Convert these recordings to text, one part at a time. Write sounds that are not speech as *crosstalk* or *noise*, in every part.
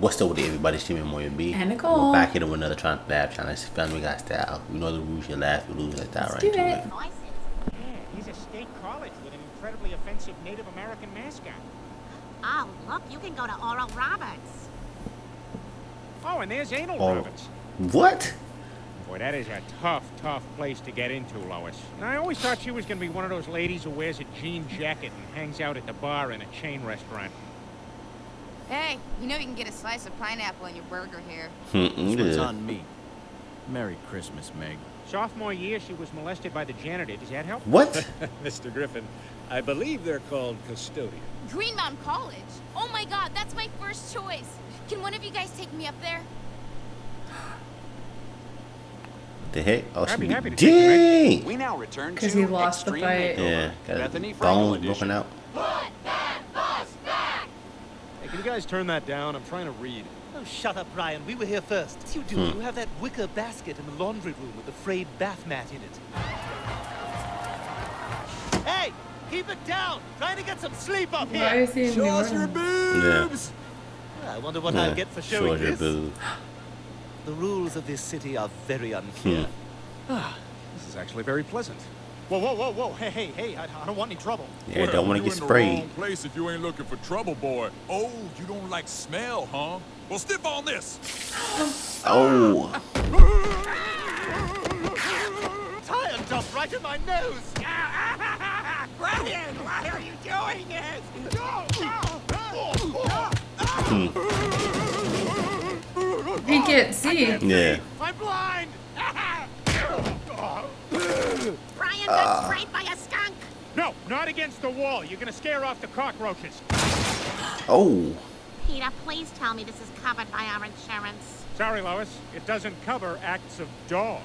What's up with everybody? Streaming Mario B. And Nicole. We're back here with another trying lab trying to family guy style. You know the rules, you laugh, you lose like that Let's right do into it. it. Yeah, he's a state college with an incredibly offensive Native American mascot. Oh, look, you can go to Oral Roberts. Oh, and there's Anal Oh. Roberts. What? Boy, that is a tough, tough place to get into, Lois. And I always thought she was going to be one of those ladies who wears a jean jacket and hangs out at the bar in a chain restaurant. Hey, you know you can get a slice of pineapple in your burger here. Hmm, this one's on me. Merry Christmas, Meg. Sophomore year, she was molested by the janitor. Does that help? What? *laughs* Mr. Griffin, I believe they're called custodian. Green Mountain College. Oh my god, that's my first choice. Can one of you guys take me up there? the heck? Oh, I'd she be be happy to take you, dang. We now return to 'Cause he lost the Extreme fight. Yeah, got Bethany his Frankel bones edition. broken out. Hey, can you guys turn that down? I'm trying to read. Oh, shut up, Brian. We were here first. What you do? Hmm. You have that wicker basket in the laundry room with the frayed bath mat in it. Hey, keep it down. Trying to get some sleep up Why here. is he in Show the us your room? boobs. I wonder what I'll get for showing us your this. boob. The rules of this city are very unclear. Hmm. This is actually very pleasant. Whoa, whoa, whoa, whoa. Hey, hey, hey. I, I don't want any trouble. Yeah, don't want to you get in the sprayed. wrong place if you ain't looking for trouble, boy. Oh, you don't like smell, huh? Well, stiff on this. Oh, *laughs* Tire jumped right in my nose. *laughs* Brian, why are you doing this? No, He can't see. yeah. I'm blind! *laughs* Brian got ah. sprayed by a skunk. No, not against the wall. You're going to scare off the cockroaches. Oh, Peter, please tell me this is covered by our insurance. Sorry, Lois. It doesn't cover acts of dog.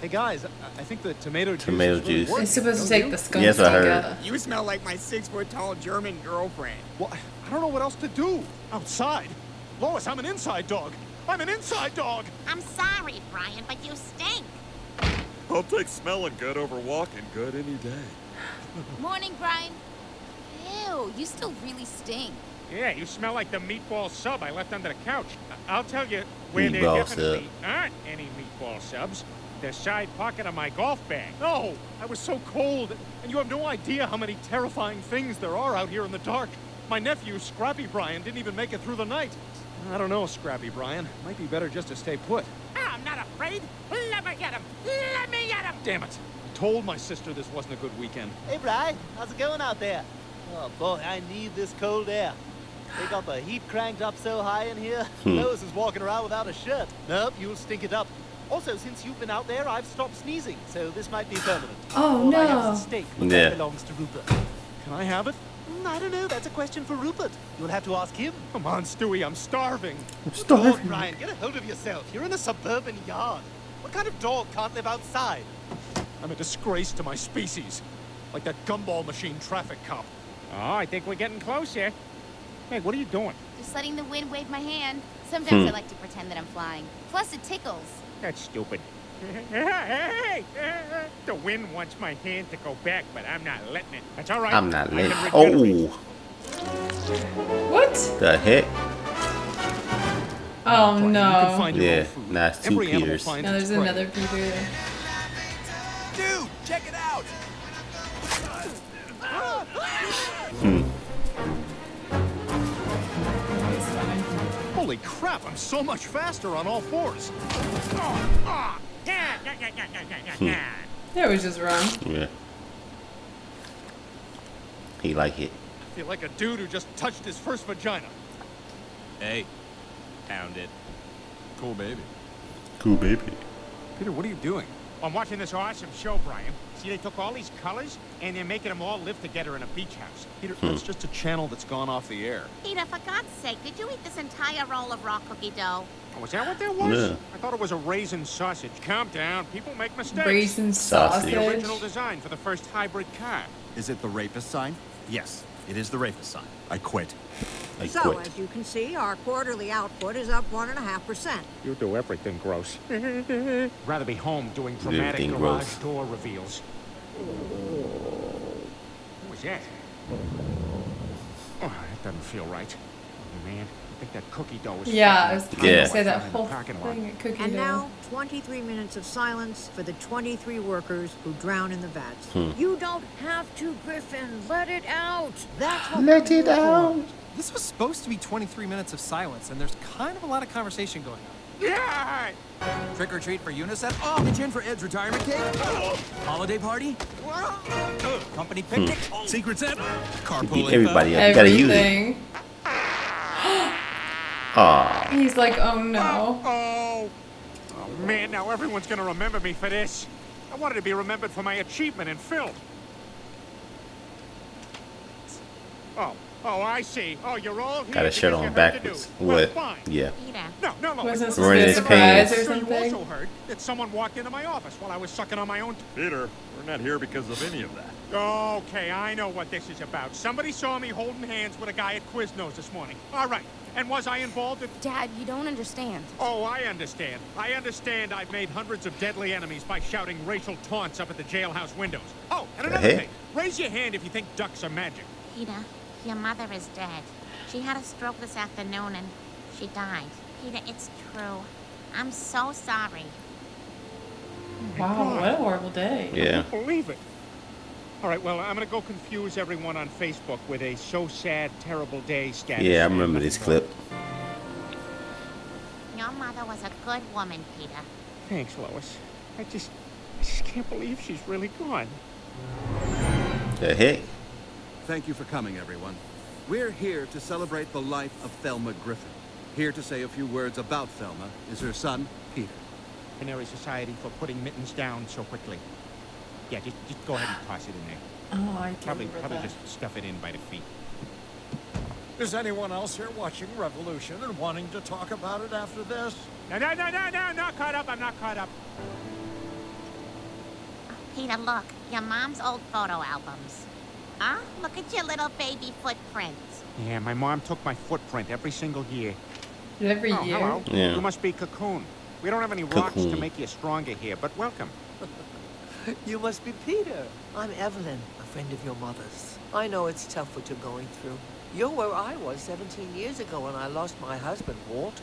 Hey, guys, I, I think the tomato juice Tomato is really juice. working, supposed to take the skunk Yes, I heard. You smell like my six-foot-tall German girlfriend. Well, I don't know what else to do. Outside. Lois, I'm an inside dog. I'm an inside dog. I'm sorry, Brian, but you stink. I'll take smelling good over walking good any day. Morning, Brian. Ew, you still really stink. Yeah, you smell like the meatball sub I left under the couch. I- I'll tell you where there Meatball definitely aren't any meatball subs. The side pocket of my golf bag. No, I was so cold, and you have no idea how many terrifying things there are out here in the dark. My nephew, Scrappy Brian, didn't even make it through the night. I don't know, Scrappy Brian. Might be better just to stay put. Afraid. Let me get him. Let me get him. Damn it. I told my sister this wasn't a good weekend. Hey, Brian, how's it going out there? Oh, boy, I need this cold air. They got the heat cranked up so high in here. Hmm. Lois is walking around without a shirt. Nope, you'll stink it up. Also, since you've been out there, I've stopped sneezing, so this might be permanent. Oh, All I have no. is a steak, Yeah. that belongs to Rupert. Can I have it? Mm, I don't know, that's a question for Rupert. You'll have to ask him. Come on, Stewie, I'm starving. Lord, Brian, get a hold of yourself. You're in a suburban yard. What kind of dog can't live outside? I'm a disgrace to my species. Like that gumball machine traffic cop. Oh, I think we're getting close here. Hey, what are you doing? Just letting the wind wave my hand. Sometimes Hmm. I like to pretend that I'm flying. Plus, it tickles. That's stupid. *laughs* Hey, the wind wants my hand to go back, but I'm not letting it. That's all right. I'm not letting. can Oh. What? the heck? Oh You no. Yeah, own food. nah, it's two Every animal Peters. finds Now there's prey. another Peter there. Dude, check it out. Hmm. Holy crap, I'm so much faster on all fours. Hmm. Yeah. That was just wrong. Yeah. He like it. I feel like a dude who just touched his first vagina. Hey, pound it. Cool baby. Cool baby. Peter, what are you doing? I'm watching this awesome show, Brian. See, they took all these colors and they're making them all live together in a beach house. Peter, hmm. that's just a channel that's gone off the air. Peter, for God's sake, did you eat this entire roll of raw cookie dough? Oh, was that what that was? Yeah. I thought it was a raisin sausage. Calm down. People make mistakes. Raisin Sausage. The original design for the first hybrid car. Is it the rapist sign? Yes, it is the rapist sign. I quit. I So, quit. as you can see, our quarterly output is up 1.5%. You do everything gross. *laughs* Rather be home doing dramatic Everything garage gross. door reveals. Who was that? Oh, that doesn't feel right. Oh, man. I think that cookie dough was Yeah, I was with going Yeah. to say that in the whole parking lot. thing at Cookie And Dough. now, 23 minutes of silence for the 23 workers who drown in the vats. Hmm. You don't have to, Griffin. Let it out. That's what Let it here for. out. This was supposed to be 23 minutes of silence, and there's kind of a lot of conversation going on. Yeah! Trick or treat for Unicef? Oh, pitch in for Ed's retirement cake? Holiday party? Company hmm. picnic? Secret Santa? Carpool Beat everybody up. You gotta use it. Everything. He's like, oh no. Oh! Oh, man, now everyone's gonna remember me for this. I wanted to be remembered for my achievement in film. Oh, oh, I see. Oh, you're all here Got a shirt on backwards. the news. Well, What? Yeah. No, no, no. Wasn't it's- supposed to be a surprise pants. or Sure, you something? also heard that someone walked into my office while I was sucking on my own. Peter, we're not here because of any of that. Okay, I know what this is about. Somebody saw me holding hands with a guy at Quiznos this morning. All right. And was I involved in... Dad, you don't understand. Oh, I understand. I understand I've made hundreds of deadly enemies by shouting racial taunts up at the jailhouse windows. Oh, and another heck? thing. Raise your hand if you think ducks are magic. Peter, your mother is dead. She had a stroke this afternoon and she died. Peter, it's true. I'm so sorry. Wow, what a horrible day. Yeah. Believe it. All right, well, I'm going to go confuse everyone on Facebook with a so sad, terrible day status. Yeah, I remember this clip. Your mother was a good woman, Peter. Thanks, Lois. I just, I just can't believe she's really gone. The heck? Thank you for coming, everyone. We're here to celebrate the life of Thelma Griffin. Here to say a few words about Thelma is her son, Peter. Canary Society for putting mittens down so quickly. Yeah, just, just go ahead and toss it in there. *sighs* Oh, I Probably, probably that. just stuff it in by the feet. Is anyone else here watching Revolution and wanting to talk about it after this? No, no, no, no, no, not caught up. I'm not caught up. Peter, look. Your mom's old photo albums. Huh? Look at your little baby footprints. Yeah, my mom took my footprint every single year. Every oh, year. hello. Yeah. You must be Cocoon. We don't have any rocks to make you stronger here, but welcome. *laughs* You must be Peter. I'm Evelyn, a friend of your mother's. I know it's tough what you're going through. You're where I was 17 years ago when I lost my husband, Walter.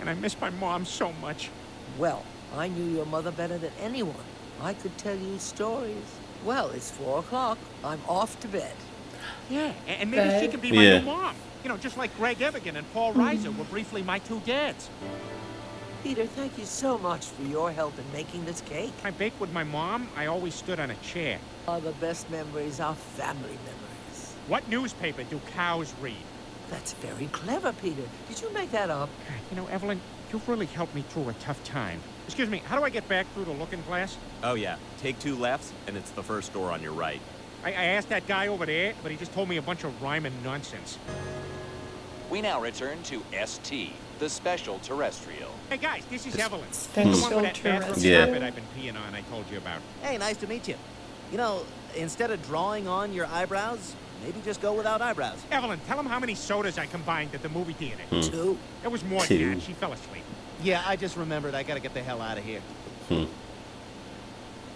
And I miss my mom so much. Well, I knew your mother better than anyone. I could tell you stories. Well, it's four o'clock. I'm off to bed. Yeah, and maybe she Bed. can be my Yeah. new mom. You know, just like Greg Evigan and Paul hmm. Reiser were briefly my two dads. Peter, thank you so much for your help in making this cake. I baked with my mom. I always stood on a chair. Are the best memories are family memories. What newspaper do cows read? That's very clever, Peter. Did you make that up? You know, Evelyn, you've really helped me through a tough time. Excuse me, how do I get back through the looking glass? Oh yeah, take two lefts, and it's the first door on your right. I, I asked that guy over there, but he just told me a bunch of rhyming nonsense. We now return to ST, the special terrestrial. Hey guys, this is Evelyn. the Special one with that bathroom Yeah. carpet I've been peeing on I told you about. Hey, nice to meet you. You know, instead of drawing on your eyebrows, maybe just go without eyebrows. Evelyn, tell him how many sodas I combined at the movie theater. Hmm. Two. It was more Two. than that. She fell asleep. Yeah, I just remembered I gotta get the hell out of here. Hmm.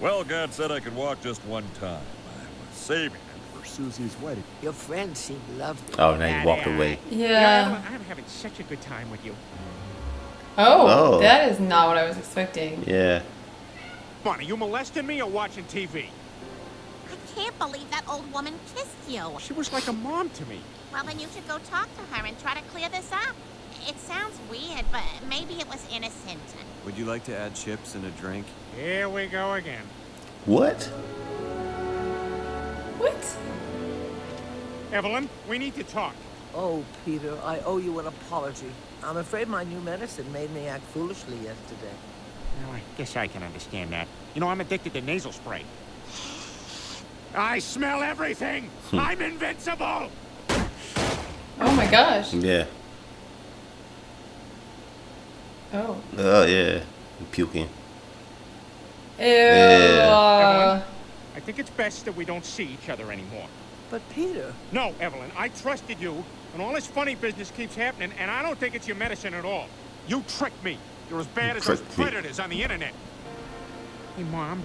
Well, God said I could walk just one time. I was saving it for Susie's wedding. Your friends seem lovely. Oh, now you walked away. You know, Yeah. Evelyn, I'm having such a good time with you. Oh, Oh. that is not what I was expecting. Yeah. Come on, are you molesting me or watching TV? I can't believe that old woman kissed you. She was like a mom to me. Well, then you should go talk to her and try to clear this up. It sounds weird, but maybe it was innocent. Would you like to add chips and a drink? Here we go again. What? What? Evelyn, we need to talk. Oh, Peter, I owe you an apology. I'm afraid my new medicine made me act foolishly yesterday. Well, I guess I can understand that. You know, I'm addicted to nasal spray. I smell everything! Hmm. I'm invincible! Oh my gosh. Yeah. Oh. Oh, yeah. You puking. Ew. Yeah. Evelyn, I think it's best that we don't see each other anymore. But Peter, No, Evelyn, I trusted you, and all this funny business keeps happening, and I don't think it's your medicine at all. You tricked me. You're as bad as those tricked me. predators on the internet. Hey, Mom,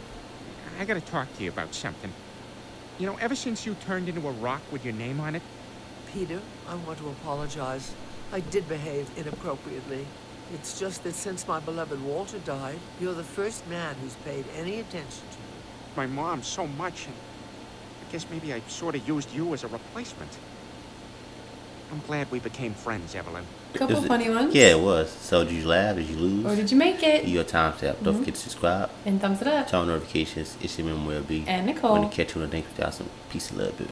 I gotta talk to you about something. You know, ever since you turned into a rock with your name on it, Peter, I want to apologize. I did behave inappropriately. It's just that since my beloved Walter died, you're the first man who's paid any attention to me. My mom so much, and I guess maybe I sort of used you as a replacement. I'm glad we became friends, Evelyn. Couple Is it- funny ones. Yeah, it was. So did you laugh? Did you lose? Or did you make it? Your time step. Don't Mhm. forget to subscribe. And thumbs it up. Turn on notifications. It's your member will be. And Nicole. When you catch you on the next, got some peace and love, baby.